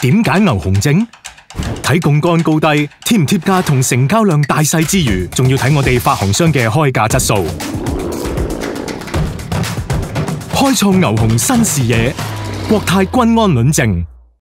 点解牛熊证睇杠杆高低贴唔贴价同成交量大细之余仲要睇我哋发行商嘅开价质素。开创牛熊新视野国泰君安论证。